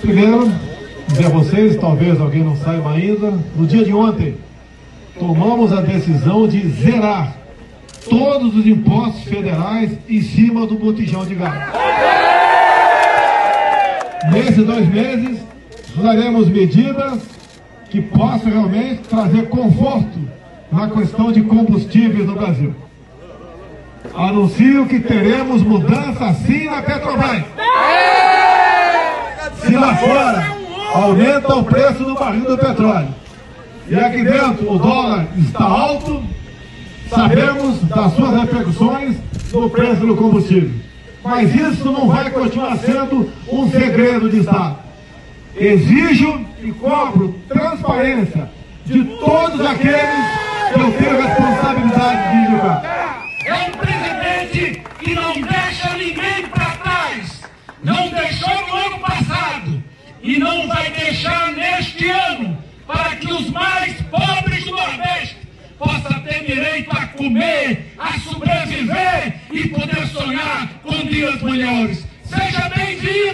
Primeiro, dizer a vocês, talvez alguém não saiba ainda, no dia de ontem, tomamos a decisão de zerar todos os impostos federais em cima do botijão de gás. Nesses dois meses, usaremos medidas que possam realmente trazer conforto na questão de combustíveis no Brasil. Anuncio que teremos mudança sim na Petrobras. Se lá fora aumenta o preço do barril do petróleo e aqui dentro o dólar está alto, sabemos das suas repercussões no preço do combustível. Mas isso não vai continuar sendo um segredo de Estado. Exijo e cobro transparência de todos aqueles e não vai deixar neste ano para que os mais pobres do Nordeste possam ter direito a comer, a sobreviver e poder sonhar com dias melhores. Seja bem-vindo,